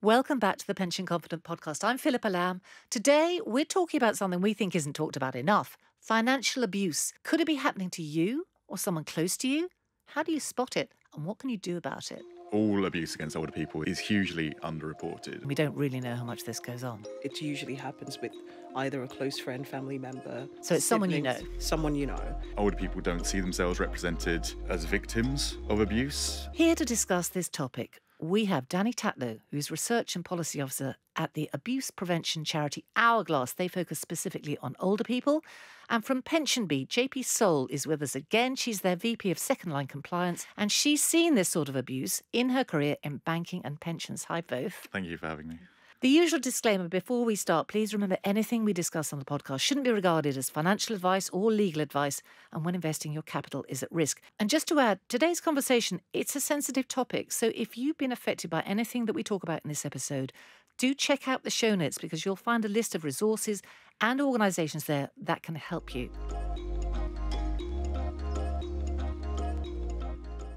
Welcome back to the Pension Confident podcast. I'm Philippa Lamb. Today, we're talking about something we think isn't talked about enough financial abuse. Could it be happening to you or someone close to you? How do you spot it and what can you do about it? All abuse against older people is hugely underreported. We don't really know how much this goes on. It usually happens with either a close friend, family member. So it's someone you know. Someone you know. Older people don't see themselves represented as victims of abuse. Here to discuss this topic, we have Danny Tatlow, who's Research and Policy Officer at the abuse prevention charity Hourglass. They focus specifically on older people. And from Pension Bee, Jaypee Soule is with us again. She's their VP of Second Line Compliance, and she's seen this sort of abuse in her career in banking and pensions. Hi, both. Thank you for having me. The usual disclaimer before we start please remember anything we discuss on the podcast shouldn't be regarded as financial advice or legal advice, and when investing, your capital is at risk. And just to add, today's conversation, it's a sensitive topic. So if you've been affected by anything that we talk about in this episode, do check out the show notes because you'll find a list of resources and organisations there that can help you.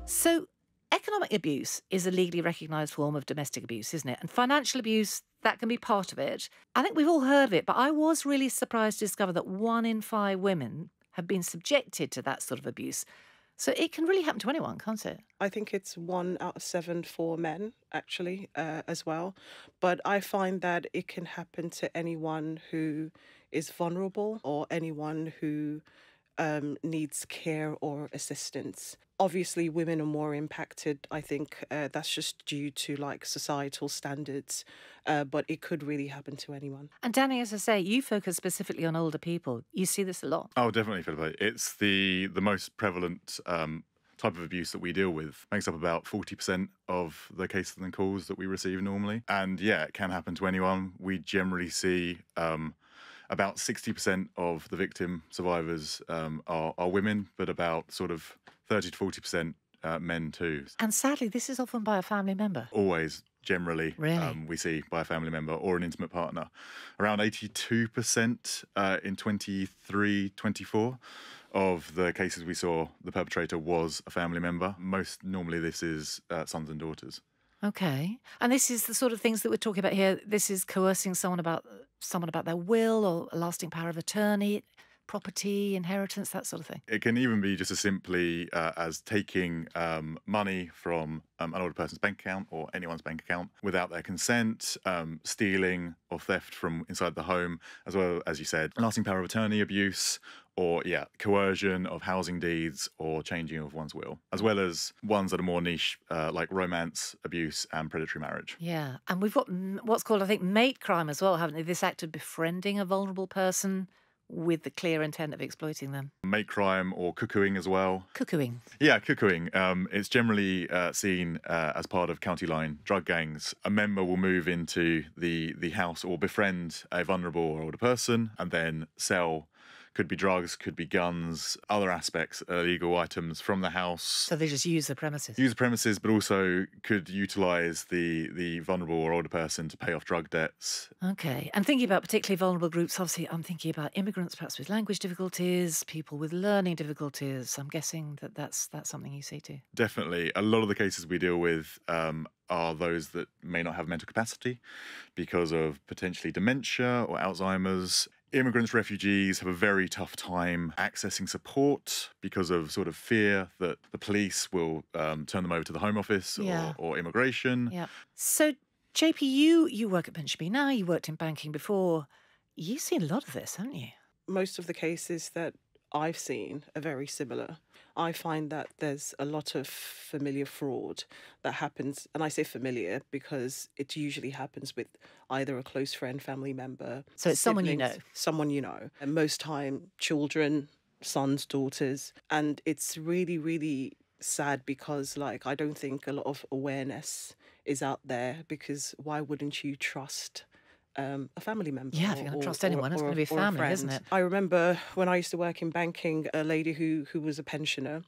So, economic abuse is a legally recognised form of domestic abuse, isn't it? And financial abuse, that can be part of it. I think we've all heard of it, but I was really surprised to discover that one in five women have been subjected to that sort of abuse. So it can really happen to anyone, can't it? I think it's one out of seven for men, actually, uh, as well. But I find that it can happen to anyone who is vulnerable or anyone who um, needs care or assistance. Obviously, women are more impacted. I think uh, that's just due to like societal standards, uh, but it could really happen to anyone. And Danny, as I say, you focus specifically on older people. You see this a lot. Oh, definitely, Philippa. It's the the most prevalent um, type of abuse that we deal with. Makes up about forty percent of the cases and calls that we receive normally. And yeah, it can happen to anyone. We generally see. Um, about 60% of the victim survivors um, are, are women, but about sort of 30 to 40% uh, men too. And sadly, this is often by a family member. always generally Really? um, we see by a family member or an intimate partner around 82% uh, in 23 24 of the cases we saw the perpetrator was a family member most normally this is uh, sons and daughters Okay. And this is the sort of things that we're talking about here. This is coercing someone about someone about their will or a lasting power of attorney, property, inheritance, that sort of thing. it can even be just as simply uh, as taking um, money from um, an older person's bank account or anyone's bank account without their consent, um, stealing or theft from inside the home, as well as you said, lasting power of attorney abuse, or yeah, coercion of housing deeds or changing of one's will, as well as ones that are more niche, uh, like romance, abuse, and predatory marriage. Yeah. And we've got what's called, I think, mate crime as well, haven't they? This act of befriending a vulnerable person with the clear intent of exploiting them. Mate crime or cuckooing as well. Cuckooing. Yeah, cuckooing. Um, it's generally uh, seen uh, as part of county line drug gangs. A member will move into the the house or befriend a vulnerable or older person, and then sell. Could be drugs, could be guns, other aspects, illegal items from the house. So they just use the premises. Use the premises, but also could utilize the the vulnerable or older person to pay off drug debts. Okay. And thinking about particularly vulnerable groups, obviously, I'm thinking about immigrants, perhaps with language difficulties, people with learning difficulties. I'm guessing that that's that's something you see too. Definitely. A lot of the cases we deal with um, are those that may not have mental capacity because of potentially dementia or Alzheimer's. Immigrants, refugees have a very tough time accessing support because of sort of fear that the police will um, turn them over to the Home Office or, Yeah. or immigration. Yeah. So, Jaypee, you you work at PensionBee now. You worked in banking before. You've seen a lot of this, haven't you? most of the cases that I've seen are very similar. I find that there's a lot of familiar fraud that happens, and I say familiar because it usually happens with either a close friend, family member. So it's someone you know. Someone you know. And most time, children, sons, daughters. And it's really, really sad because, like, I don't think a lot of awareness is out there because why wouldn't you trust? Um, a family member. Yeah, if you're gonna trust anyone, it's gonna be a or family, isn't it? I remember when I used to work in banking, a lady who who was a pensioner.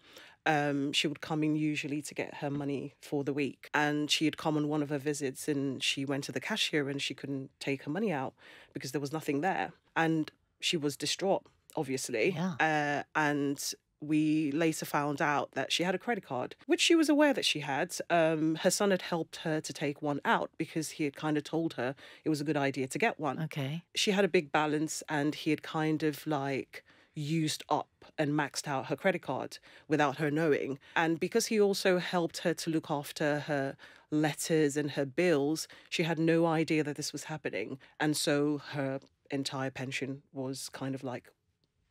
Um, she would come in usually to get her money for the week, and she had come on one of her visits, and she went to the cashier, and she couldn't take her money out because there was nothing there, and she was distraught, obviously. Yeah. Uh, and we later found out that she had a credit card, which she was aware that she had. Um, her son had helped her to take one out because he had kind of told her it was a good idea to get one. Okay. She had a big balance and he had kind of like used up and maxed out her credit card without her knowing. And because he also helped her to look after her letters and her bills, she had no idea that this was happening. And so her entire pension was kind of like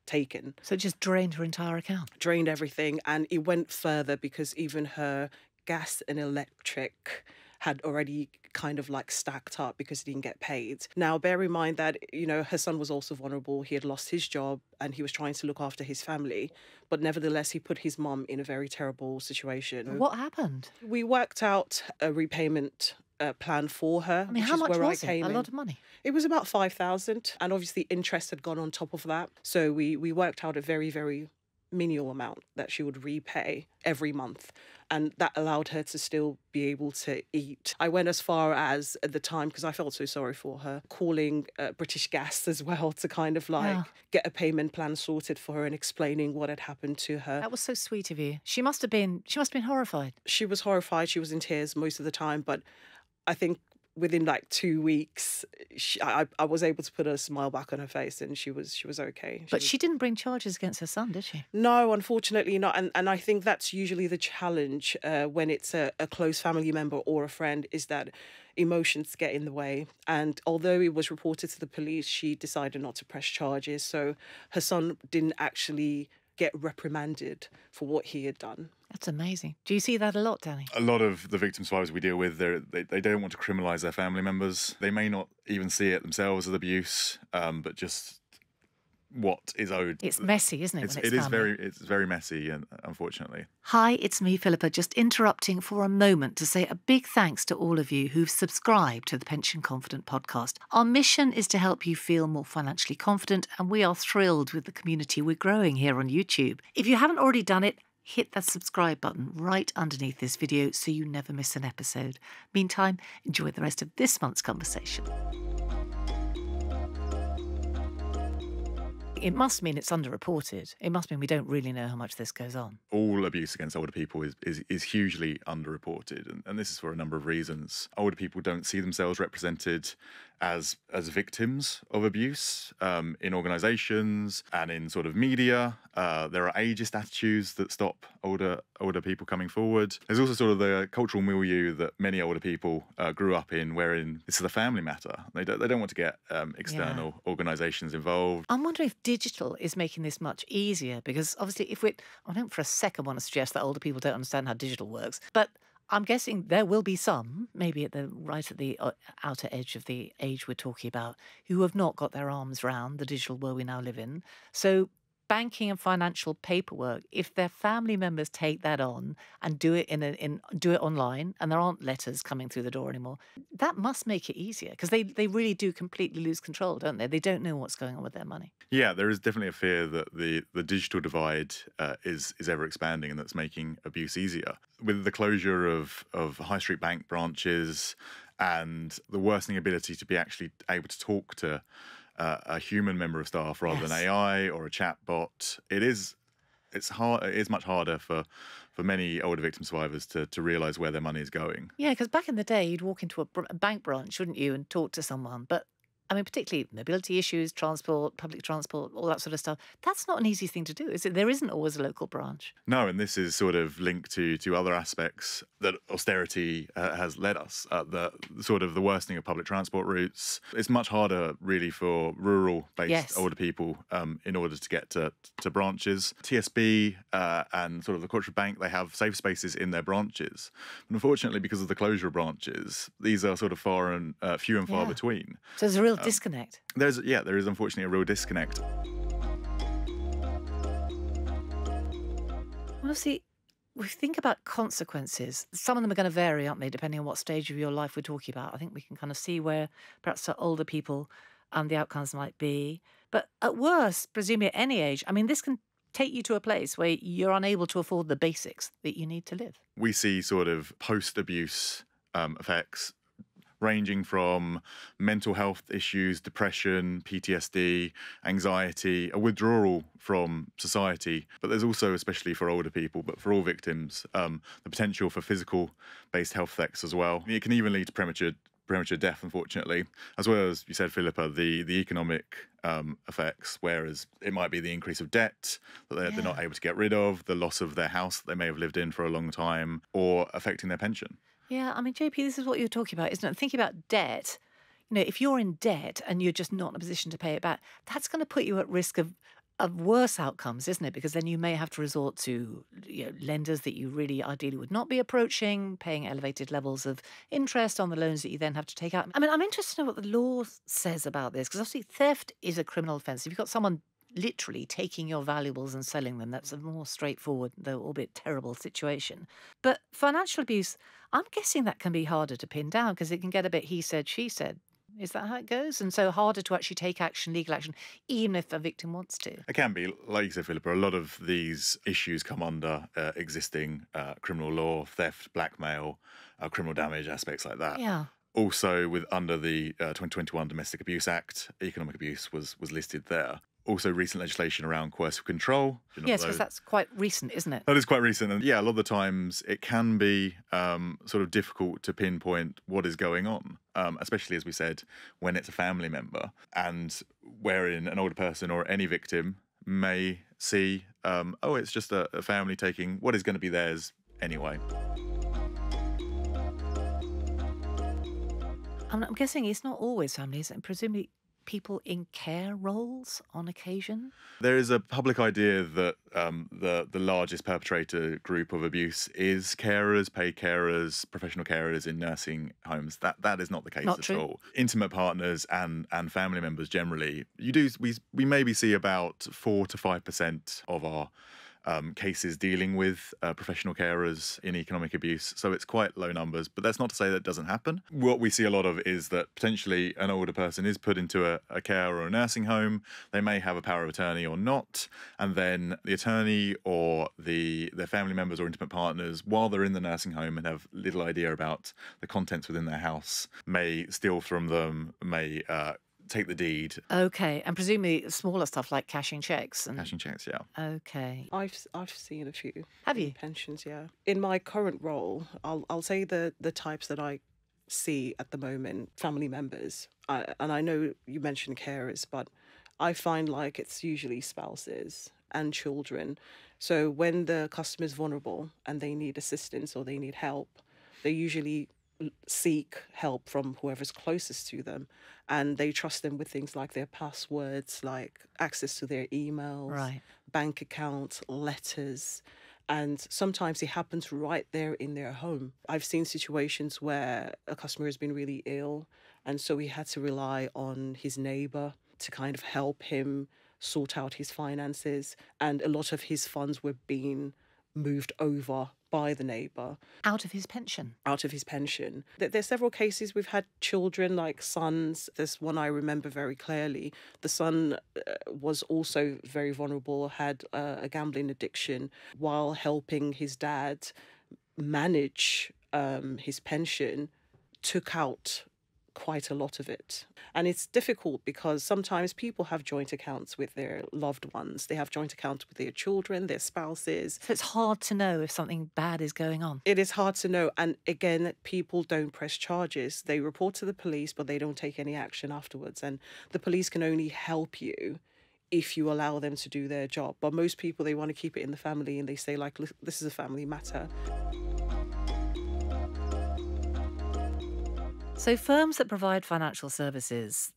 taken, So it just drained her entire account. drained everything. And it went further because even her gas and electric had already kind of like stacked up because he didn't get paid. Now, bear in mind that, you know, her son was also vulnerable. He had lost his job and he was trying to look after his family. But nevertheless, he put his mum in a very terrible situation. What happened? We worked out a repayment uh, plan for her. I mean, how much was it? A in. lot of money. It was about five thousand, and obviously interest had gone on top of that. So we we worked out a very very menial amount that she would repay every month, and that allowed her to still be able to eat. I went as far as at the time because I felt so sorry for her, calling uh, British Gas as well to kind of like Yeah. get a payment plan sorted for her and explaining what had happened to her. That was so sweet of you. She must have been. She must have been horrified. she was horrified. She was in tears most of the time, but I think within like two weeks, she, I, I was able to put a smile back on her face, and she was she was okay. But was- she didn't bring charges against her son, did she? no, unfortunately not. And and I think that's usually the challenge uh, when it's a, a close family member or a friend is that emotions get in the way. And although it was reported to the police, she decided not to press charges. So her son didn't actually get reprimanded for what he had done. That's amazing. Do you see that a lot, Danny? a lot of the victim survivors we deal with, they're, they they don't want to criminalise their family members. They may not even see it themselves as abuse, um, but just what is owed. It's messy, isn't it? It's, it's it is very it's very messy, and unfortunately, Hi, it's me, Philippa, just interrupting for a moment to say a big thanks to all of you who've subscribed to the Pension Confident podcast. Our mission is to help you feel more financially confident, and we are thrilled with the community we're growing here on YouTube. If you haven't already done it, hit that subscribe button right underneath this video so you never miss an episode. Meantime, enjoy the rest of this month's conversation. It must mean it's underreported. It must mean we don't really know how much this goes on. all abuse against older people is, is, is hugely underreported. And, and this is for a number of reasons. Older people don't see themselves represented as as victims of abuse um, in organizations and in sort of media. Uh, there are ageist attitudes that stop older older people coming forward. There's also sort of the cultural milieu that many older people uh, grew up in, wherein this is a family matter. They don't, they don't want to get um, external organizations involved. I'm wondering if digital is making this much easier because obviously, if we, I don't for a second want to suggest that older people don't understand how digital works, but I'm guessing there will be some, maybe at the right at the uh, outer edge of the age we're talking about, who have not got their arms round the digital world we now live in. So. Banking and financial paperwork. If their family members take that on and do it in a, in do it online, and there aren't letters coming through the door anymore, that must make it easier because they they really do completely lose control, don't they? They don't know what's going on with their money. Yeah, there is definitely a fear that the, the digital divide uh, is is ever expanding, and that's making abuse easier. With the closure of of high street bank branches and the worsening ability to be actually able to talk to uh, a human member of staff rather Yes. than AI or a chat bot, it is it's hard. It is much harder for for many older victim survivors to to realise where their money is going. Yeah, because back in the day, you'd walk into a, br- a bank branch, wouldn't you, and talk to someone. But I mean, particularly mobility issues, transport, public transport, all that sort of stuff. That's not an easy thing to do, is it? There isn't always a local branch. No, and this is sort of linked to to other aspects that austerity uh, has led us. Uh, the sort of the worsening of public transport routes. It's much harder, really, for rural-based Yes. older people um, in order to get to to branches. TSB uh, and sort of the Cooperative Bank, they have safe spaces in their branches. But unfortunately, because of the closure of branches, these are sort of far and uh, few and far Yeah. between. So there's a real disconnect. There's yeah, there is unfortunately a real disconnect. Well, see, we think about consequences. Some of them are going to vary, aren't they, depending on what stage of your life we're talking about. I think we can kind of see where perhaps for older people um, the outcomes might be. But at worst, presumably at any age, I mean, this can take you to a place where you're unable to afford the basics that you need to live. we see sort of post abuse um, effects ranging from mental health issues, depression, PTSD, anxiety, a withdrawal from society. But there's also, especially for older people, but for all victims, um, the potential for physical based health effects as well. It can even lead to premature premature death, unfortunately, as well as you said, Philippa, the the economic um, effects. Whereas it might be the increase of debt that they're, they're not able to get rid of, the loss of their house that they may have lived in for a long time, or affecting their pension. Yeah, I mean, Jaypee, this is what you're talking about, isn't it? Thinking about debt. You know, if you're in debt and you're just not in a position to pay it back, that's going to put you at risk of of worse outcomes, isn't it? Because then you may have to resort to you know, lenders that you really ideally would not be approaching, paying elevated levels of interest on the loans that you then have to take out. I mean, I'm interested to know what the law says about this because obviously theft is a criminal offence. If you've got someone literally taking your valuables and selling them, that's a more straightforward, though albeit terrible situation. But financial abuse, I'm guessing that can be harder to pin down because it can get a bit he said, she said. Is that how it goes? And so harder to actually take action, legal action, even if a victim wants to. It can be, like you said, Philippa, a lot of these issues come under uh, existing uh, criminal law, theft, blackmail, uh, criminal damage, aspects like that. Yeah. Also, with under the uh, 2021 Domestic Abuse Act, economic abuse was was listed there. Also, recent legislation around coercive control. Yes, because that's quite recent, isn't it? that is quite recent, and yeah, a lot of the times it can be um, sort of difficult to pinpoint what is going on, um, especially as we said when it's a family member, and wherein an older person or any victim may see, um, oh, it's just a, a family taking what is going to be theirs anyway. I'm, I'm guessing it's not always families, and presumably people in care roles on occasion. There is a public idea that um, the the largest perpetrator group of abuse is carers, paid carers, professional carers in nursing homes. That that is not the case Not at true. all. Intimate partners and and family members generally, you do we we maybe see about four to five percent of our um, cases dealing with uh, professional carers in economic abuse. So it's quite low numbers, but that's not to say that doesn't happen. What we see a lot of is that potentially an older person is put into a, a care or a nursing home. They may have a power of attorney or not, and then the attorney or the their family members or intimate partners, while they're in the nursing home and have little idea about the contents within their house, may steal from them, may uh, take the deed, Okay, and presumably smaller stuff like cashing checks and cashing checks. Yeah. okay. I've s- I've seen a few. Have you? pensions? Yeah. In my current role, I'll I'll say the the types that I see at the moment, family members, I, and I know you mentioned carers, but I find like it's usually spouses and children. So when the customer is vulnerable and they need assistance or they need help, they usually l- seek help from whoever's closest to them and they trust them with things like their passwords like access to their emails Right. bank accounts letters and sometimes it happens right there in their home i've seen situations where a customer has been really ill and so he had to rely on his neighbor to kind of help him sort out his finances and a lot of his funds were being moved over by the neighbor Out of his pension. out of his pension. There- There's several cases we've had children like sons. There's one I remember very clearly. The son uh, was also very vulnerable, had uh, a gambling addiction, while helping his dad manage um, his pension, took out quite a lot of it. And it's difficult because sometimes people have joint accounts with their loved ones. They have joint accounts with their children, their spouses. So it's hard to know if something bad is going on. It is hard to know. And again, people don't press charges. They report to the police, but they don't take any action afterwards. And the police can only help you if you allow them to do their job. But most people, they want to keep it in the family and they say, like, this is a family matter. So firms that provide financial services,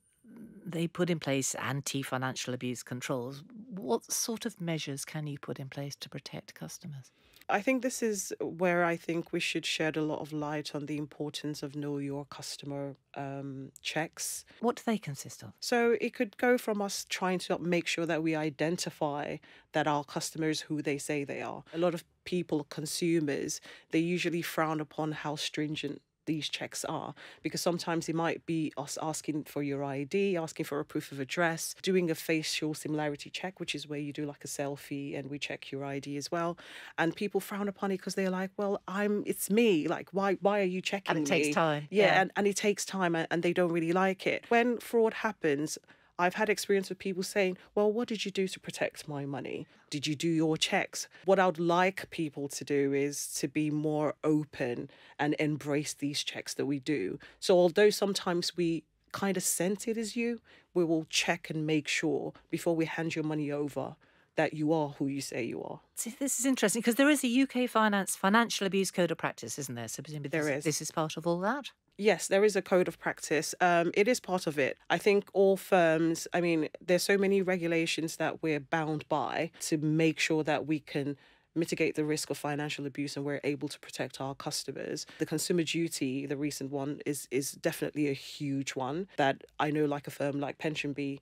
they put in place anti-financial abuse controls. What sort of measures can you put in place to protect customers? I think this is where I think we should shed a lot of light on the importance of know your customer um, checks. What do they consist of? So it could go from us trying to make sure that we identify that our customers who they say they are. A lot of people, consumers, they usually frown upon how stringent these checks are because sometimes it might be us asking for your ID, asking for a proof of address, doing a facial similarity check, which is where you do like a selfie and we check your ID as well. And people frown upon it because they're like, well, I'm it's me. Like, why why are you checking And it me? takes time. Yeah, Yeah. And, and it takes time and, and they don't really like it. When fraud happens, I've had experience with people saying, Well, what did you do to protect my money? Did you do your checks? What I would like people to do is to be more open and embrace these checks that we do. So, although sometimes we kind of sense it as you, we will check and make sure before we hand your money over that you are who you say you are. See, this is interesting because there is a UK finance financial abuse code of practice, isn't there? So presumably There this, is. this is part of all that. Yes, there is a code of practice. Um, it is part of it. I think all firms, I mean, there's so many regulations that we're bound by to make sure that we can mitigate the risk of financial abuse and we're able to protect our customers. The consumer duty, the recent one, is is definitely a huge one that I know like a firm like PensionBee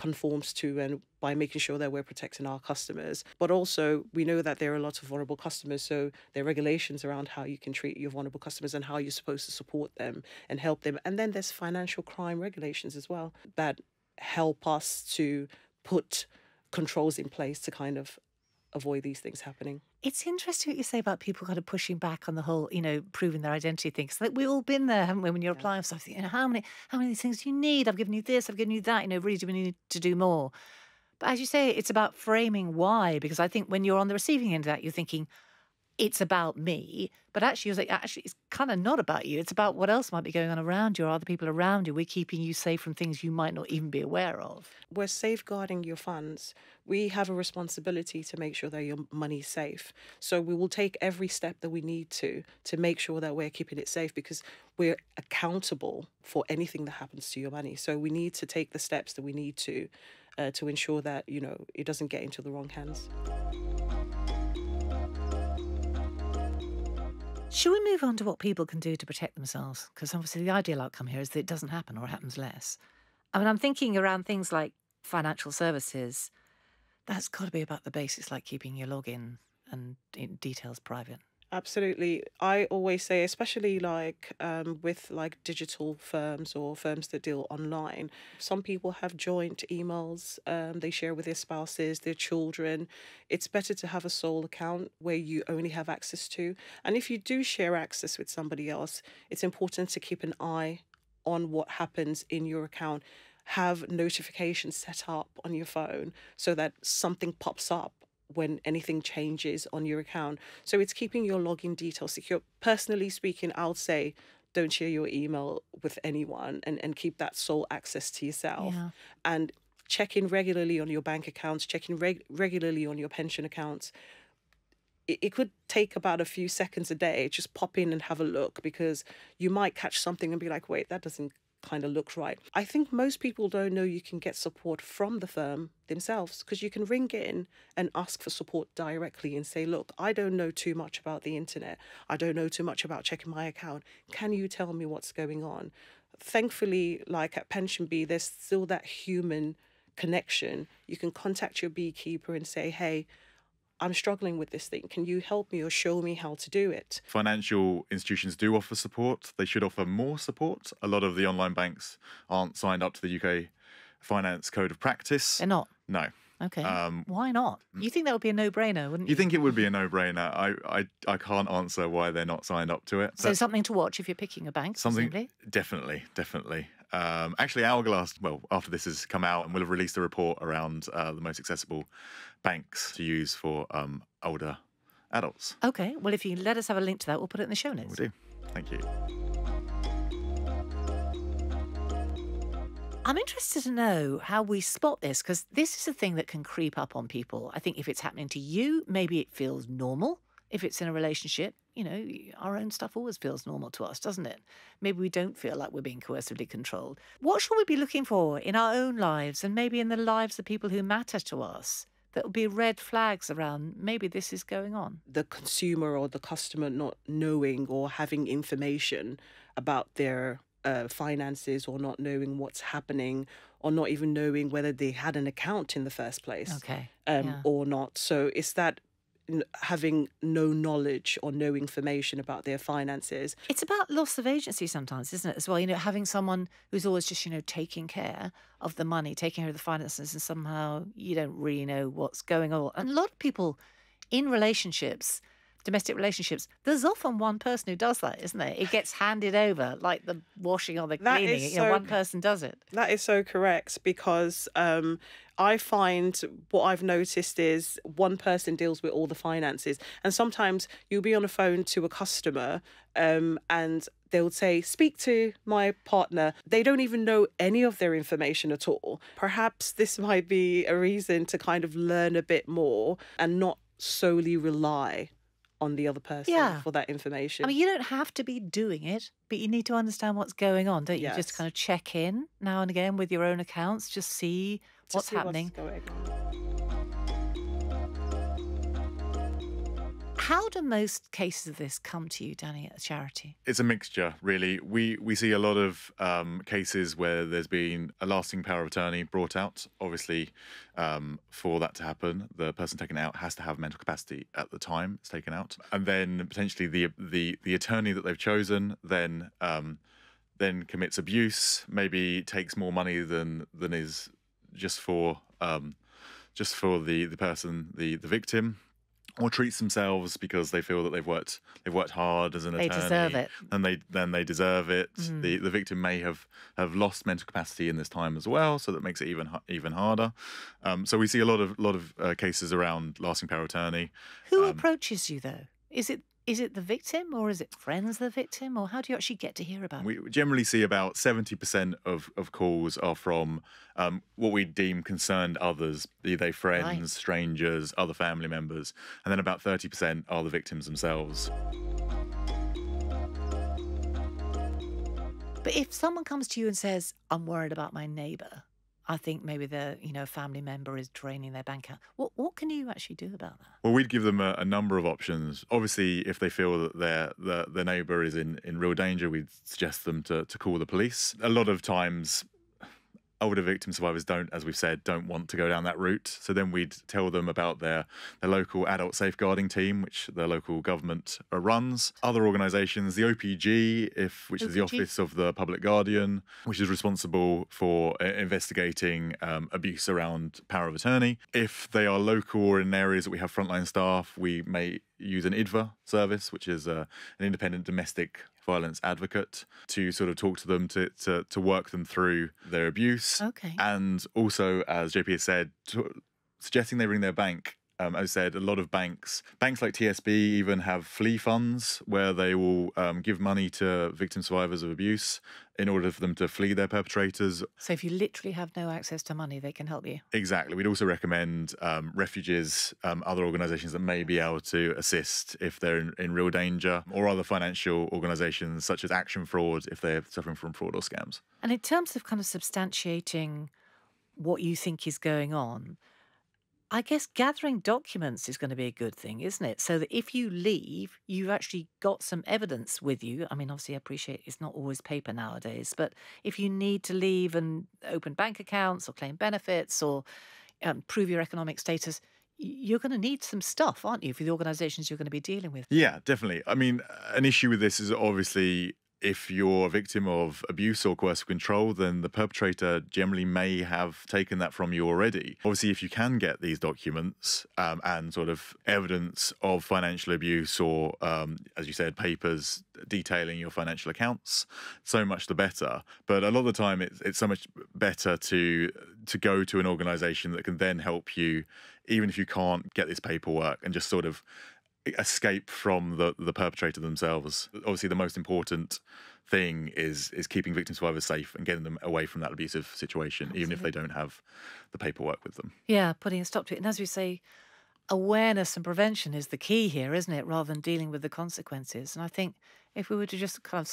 conforms to and by making sure that we're protecting our customers. But also we know that there are lots of vulnerable customers. So there are regulations around how you can treat your vulnerable customers and how you're supposed to support them and help them. And then there's financial crime regulations as well that help us to put controls in place to kind of avoid these things happening. It's interesting what you say about people kind of pushing back on the whole, you know, proving their identity thing. Because like, we've all been there, haven't we? When you're applying for stuff, you know, how many, how many of these things do you need? I've given you this, I've given you that. You know, really, do we need to do more? But as you say, it's about framing why. Because I think when you're on the receiving end of that, you're thinking it's about me. But actually, like, actually, it's kind of not about you. It's about what else might be going on around you or other people around you. We're keeping you safe from things you might not even be aware of. we're safeguarding your funds. We have a responsibility to make sure that your money's safe. So we will take every step that we need to to make sure that we're keeping it safe because we're accountable for anything that happens to your money. So we need to take the steps that we need to uh, to ensure that you know it doesn't get into the wrong hands. Should we move on to what people can do to protect themselves? Because obviously, the ideal outcome here is that it doesn't happen or it happens less. I mean, I'm thinking around things like financial services. That's got to be about the basics, like keeping your login and details private. Absolutely. I always say, especially like um, with like digital firms or firms that deal online, some people have joint emails um, they share with their spouses, their children. It's better to have a sole account where you only have access to. And if you do share access with somebody else, it's important to keep an eye on what happens in your account. Have notifications set up on your phone so that something pops up when anything changes on your account. So it's keeping your login details secure. Personally speaking, I'll say don't share your email with anyone and, and keep that sole access to yourself. Yeah. And check in regularly on your bank accounts, check in reg- regularly on your pension accounts. It, it could take about a few seconds a day. Just pop in and have a look because you might catch something and be like, wait, that doesn't kind of looks right. I think most people don't know you can get support from the firm themselves because you can ring in and ask for support directly and say, look, I don't know too much about the internet. I don't know too much about checking my account. Can you tell me what's going on? Thankfully, like at PensionBee, there's still that human connection. You can contact your beekeeper and say, hey, I'm struggling with this thing. Can you help me or show me how to do it? Financial institutions do offer support. They should offer more support. A lot of the online banks aren't signed up to the UK Finance Code of Practice. They're not. No. Okay. Um, Why not? You think that would be a no brainer, wouldn't you? You think it would be a no-brainer? I, I, I can't answer why they're not signed up to it. so but something to watch if you're picking a bank, something presumably. definitely, definitely. Um, actually, Hourglass. Well, after this has come out, and we'll have released a report around uh, the most accessible banks to use for um, older adults. Okay. Well, if you let us have a link to that, we'll put it in the show notes. We'll do. Thank you. I'm interested to know how we spot this because this is a thing that can creep up on people. I think if it's happening to you, maybe it feels normal. If it's in a relationship, you know, our own stuff always feels normal to us, doesn't it? Maybe we don't feel like we're being coercively controlled. What should we be looking for in our own lives and maybe in the lives of people who matter to us that will be red flags around maybe this is going on? the consumer or the customer not knowing or having information about their uh, finances or not knowing what's happening or not even knowing whether they had an account in the first place Okay. um, yeah. or not. So it's that having no knowledge or no information about their finances. It's about loss of agency sometimes, isn't it, as well? You know, having someone who's always just, you know, taking care of the money, taking care of the finances, and somehow you don't really know what's going on. And a lot of people in relationships, domestic relationships, there's often one person who does that, isn't there? It gets handed over, like the washing or the That cleaning. is You know, one person does it. That is so correct because um, I find what I've noticed is one person deals with all the finances, and sometimes you'll be on the phone to a customer um, and they'll say, Speak to my partner. They don't even know any of their information at all. Perhaps this might be a reason to kind of learn a bit more and not solely rely on the other person Yeah. for that information. I mean, you don't have to be doing it, but you need to understand what's going on, don't you? Yes. Just kind of check in now and again with your own accounts, just see to what's see happening. going How do most cases of this come to you, Danny, at a charity? It's a mixture, really. We we see a lot of um, cases where there's been a lasting power of attorney brought out. Obviously, um, for that to happen, the person taken out has to have mental capacity at the time it's taken out, and then potentially the the the attorney that they've chosen then um, then commits abuse, maybe takes more money than than is just for um, just for the the person the the victim or treats themselves because they feel that they've worked they've worked hard as an They attorney deserve it. and they then they deserve it Mm. the the victim may have have lost mental capacity in this time as well so that makes it even even harder um, so we see a lot of lot of uh, cases around lasting power of attorney Who Um, approaches you though? Is it is it the victim or is it friends the victim or how do you actually get to hear about it? we generally see about 70% of, of calls are from um, what we deem concerned others, be they friends, strangers, other family members, and then about 30% are the victims themselves. But if someone comes to you and says, "I'm worried about my neighbour," I think maybe the you know family member is draining their bank account. What what can you actually do about that? Well, we'd give them a, a number of options. Obviously, if they feel that their their, their neighbour is in, in real danger, we'd suggest them to, to call the police. A lot of times, older victim survivors don't, as we've said, don't want to go down that route. So then we'd tell them about their, their local adult safeguarding team, which the local government runs. Other organisations, the OPG, if which is the Office of the Public Guardian, which is responsible for uh, investigating um, abuse around power of attorney. If they are local or in areas that we have frontline staff, we may use an IDVA service, which is uh, an independent domestic violence advocate, to sort of talk to them to, to, to work them through their abuse. Okay. And also, as Jaypee has said, to, suggesting they ring their bank. Um, as I said, a lot of banks, banks like TSB even have flee funds where they will um, give money to victim survivors of abuse in order for them to flee their perpetrators. So if you literally have no access to money, they can help you. Exactly. We'd also recommend um, refuges, um, other organisations that may be able to assist if they're in, in real danger, or other financial organisations such as Action Fraud if they're suffering from fraud or scams. And in terms of kind of substantiating what you think is going on, I guess gathering documents is going to be a good thing, isn't it? So that if you leave, you've actually got some evidence with you. I mean, obviously, I appreciate it's not always paper nowadays, but if you need to leave and open bank accounts or claim benefits or um, prove your economic status, you're going to need some stuff, aren't you, for the organisations you're going to be dealing with? Yeah, definitely. I mean, an issue with this is obviously if you're a victim of abuse or coercive control, then the perpetrator generally may have taken that from you already. Obviously, if you can get these documents um, and sort of evidence of financial abuse or, um, as you said, papers detailing your financial accounts, so much the better. But a lot of the time, it's, it's so much better to to go to an organisation that can then help you, even if you can't get this paperwork, and just sort of escape from the the perpetrator themselves. Obviously, the most important thing is is keeping victim survivors safe and getting them away from that abusive situation, even if they don't have the paperwork with them. Yeah, putting a stop to it. And as we say, awareness and prevention is the key here, isn't it? Rather than dealing with the consequences. And I think if we were to just kind of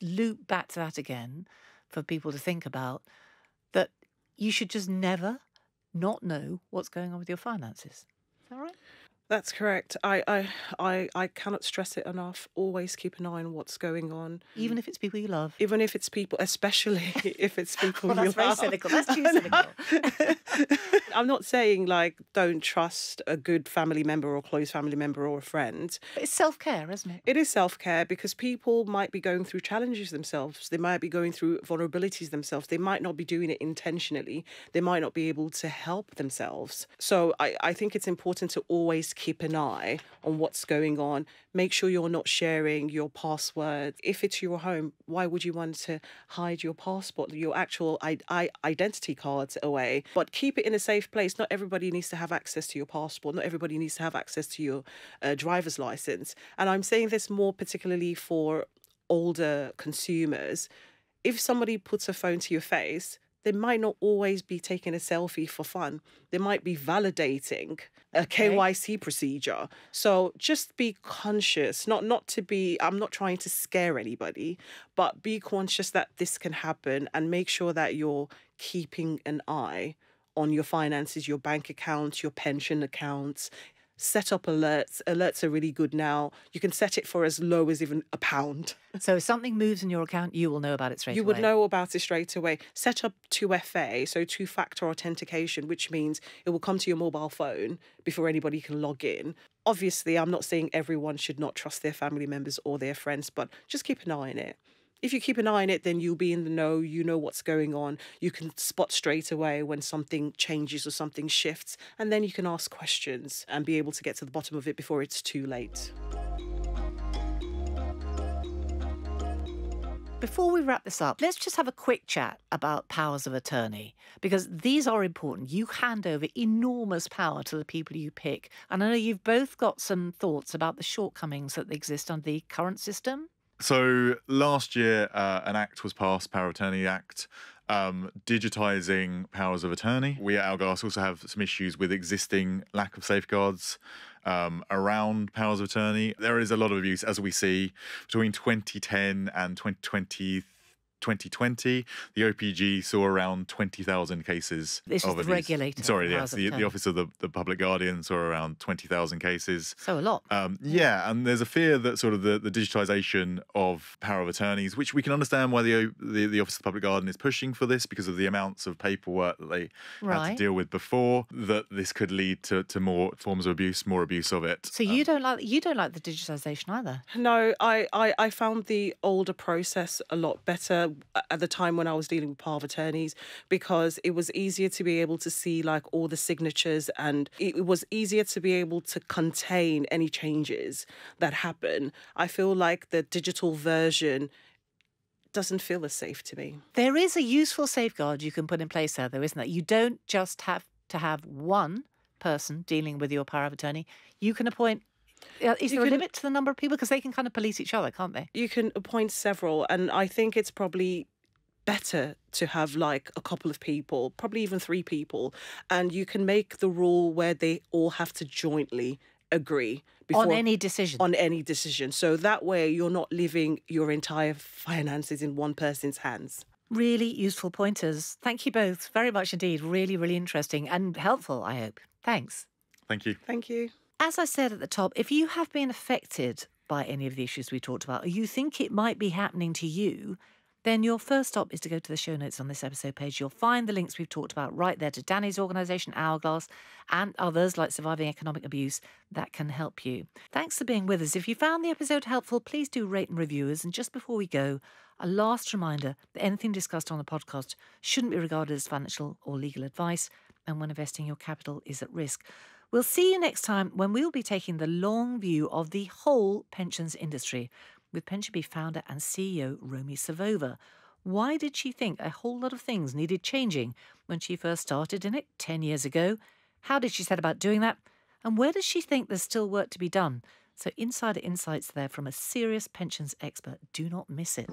loop back to that again for people to think about, that you should just never not know what's going on with your finances. Is that right? That's correct. I, I, I, I cannot stress it enough. Always keep an eye on what's going on, Even if it's people you love. even if it's people, especially if it's people Well, you that's very love. cynical. That's too cynical. I'm not saying like don't trust a good family member or close family member or a friend. But it's self care, isn't it? It is self care because people might be going through challenges themselves. They might be going through vulnerabilities themselves. They might not be doing it intentionally. They might not be able to help themselves. So I, I think it's important to always keep an eye on what's going on. Make sure you're not sharing your password. If it's your home, why would you want to hide your passport, your actual I, I, identity cards away? But keep it in a safe place. Not everybody needs to have access to your passport. Not everybody needs to have access to your uh, driver's license. And I'm saying this more particularly for older consumers. If somebody puts a phone to your face, they might not always be taking a selfie for fun. They might be validating a KYC procedure. So just be conscious, not not to be I'm not trying to scare anybody, but be conscious that this can happen and make sure that you're keeping an eye on your finances, your bank accounts, your pension accounts. Set up alerts. Alerts are really good now. You can set it for as low as even a pound. So if something moves in your account, you will know about it straight away. You away. would know about it straight away. Set up 2FA, so two factor authentication, which means it will come to your mobile phone before anybody can log in. Obviously, I'm not saying everyone should not trust their family members or their friends, but just keep an eye on it. If you keep an eye on it, then you'll be in the know, you know what's going on. You can spot straight away when something changes or something shifts, and then you can ask questions and be able to get to the bottom of it before it's too late. Before we wrap this up, let's just have a quick chat about powers of attorney because these are important. You hand over enormous power to the people you pick. And I know you've both got some thoughts about the shortcomings that exist under the current system. So last year, uh, an act was passed, Power of Attorney Act, um, digitizing powers of attorney. We at Hourglass also have some issues with existing lack of safeguards um, around powers of attorney. There is a lot of abuse, as we see, between 2010 and 2020. 2020, the OPG saw around 20,000 cases This is of the abuse. regulator Sorry, yes, of the, the. Office of the, the Public Guardian saw around 20,000 cases. So a lot. Um, yeah, and there's a fear that sort of the, the digitization of power of attorneys, which we can understand why the, the the Office of the Public Guardian is pushing for this because of the amounts of paperwork that they had to deal with before, that this could lead to, to more forms of abuse, more abuse of it. So you don't like you don't like the digitization either. No, I, I, I found the older process a lot better at the time when I was dealing with power of attorneys because it was easier to be able to see like all the signatures and it, was easier to be able to contain any changes that happen. I feel like the digital version doesn't feel as safe to me. There is a useful safeguard you can put in place there, though, isn't there? You don't just have to have one person dealing with your power of attorney. You can appoint. Is You there a limit to the number of people? Because they can kind of police each other, can't they? You can appoint several, and I think it's probably better to have like a couple of people, probably even three people, and you can make the rule where they all have to jointly agree before On any decision. on any decision. So that way you're not leaving your entire finances in one person's hands. Really useful pointers. Thank you both very much indeed. Really, really interesting and helpful, I hope. Thanks. Thank you. Thank you. As I said at the top, if you have been affected by any of the issues we talked about, or you think it might be happening to you, then your first stop is to go to the show notes on this episode page. You'll find the links we've talked about right there to Danny's organisation, Hourglass, and others like Surviving Economic Abuse that can help you. Thanks for being with us. If you found the episode helpful, please do rate and review us. And just before we go, a last reminder that anything discussed on the podcast shouldn't be regarded as financial or legal advice, and when investing your capital is at risk. We'll see you next time when we'll be taking the long view of the whole pensions industry with PensionBee founder and CEO Romy Savova. Why did she think a whole lot of things needed changing when she first started in it 10 years ago? How did she set about doing that? And where does she think there's still work to be done? So, insider insights there from a serious pensions expert. Do not miss it.